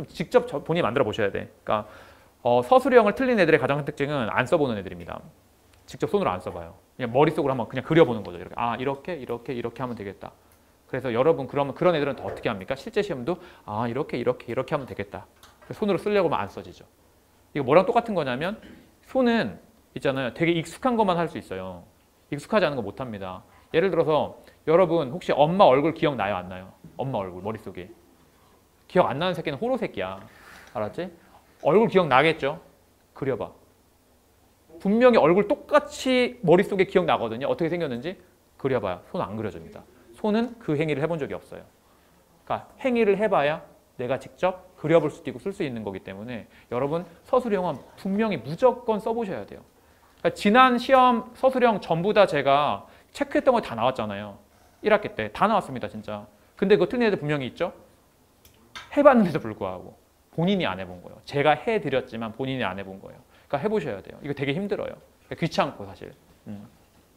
좀 직접 저- 본인이 만들어 보셔야 돼. 그러니까 어, 서술형을 틀린 애들의 가장 큰 특징은 안 써보는 애들입니다. 직접 손으로 안 써봐요. 그냥 머릿속으로 한번 그냥 그려보는 거죠. 이렇게 아 이렇게 이렇게 이렇게 하면 되겠다. 그래서 여러분 그러면 그런 애들은 더 어떻게 합니까? 실제 시험도 아 이렇게 이렇게 이렇게 하면 되겠다. 손으로 쓰려고 하면 안 써지죠. 이거 뭐랑 똑같은 거냐면 손은 있잖아요. 되게 익숙한 것만 할 수 있어요. 익숙하지 않은 거 못 합니다. 예를 들어서 여러분 혹시 엄마 얼굴 기억나요? 안 나요? 엄마 얼굴 머릿속에. 기억 안 나는 새끼는 호로 새끼야. 알았지? 얼굴 기억 나겠죠? 그려봐. 분명히 얼굴 똑같이 머릿속에 기억나거든요. 어떻게 생겼는지 그려봐요. 손 안 그려집니다. 손은 그 행위를 해본 적이 없어요. 그러니까 행위를 해봐야 내가 직접 그려볼 수도 있고 쓸 수 있는 거기 때문에 여러분 서술형은 분명히 무조건 써보셔야 돼요. 그러니까 지난 시험 서술형 전부 다 제가 체크했던 거 다 나왔잖아요. 1학기 때 다 나왔습니다, 진짜. 근데 그거 틀린 애들 분명히 있죠? 해봤는데도 불구하고 본인이 안 해본 거예요. 제가 해드렸지만 본인이 안 해본 거예요. 그러니까 해보셔야 돼요. 이거 되게 힘들어요. 그러니까 귀찮고 사실. 음.